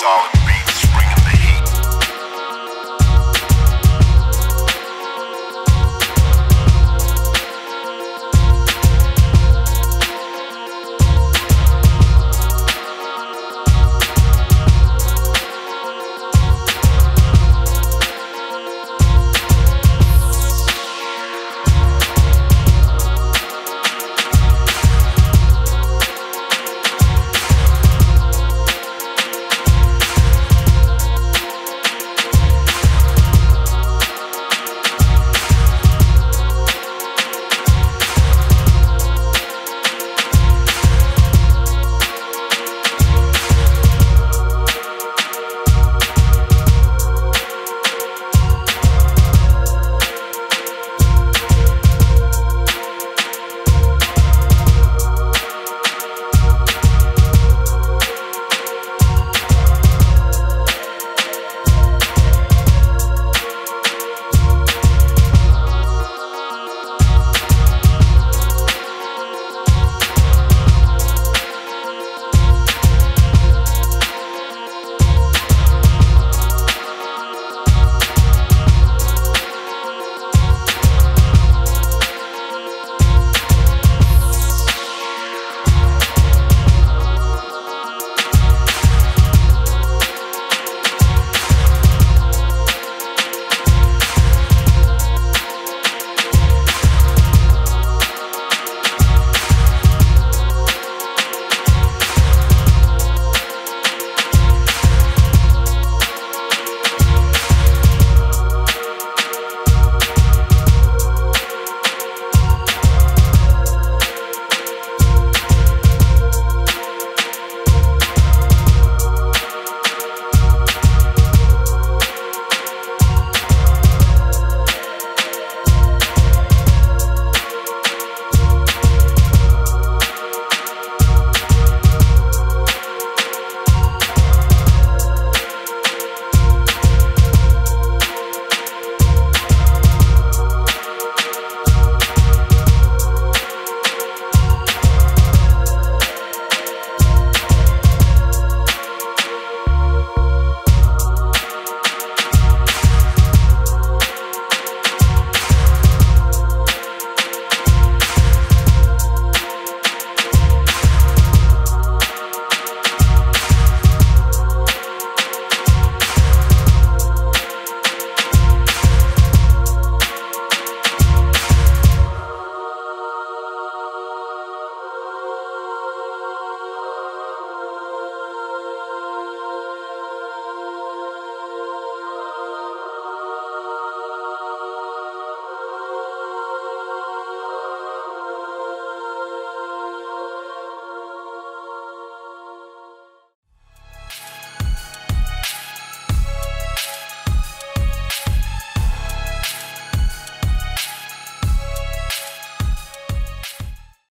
solid.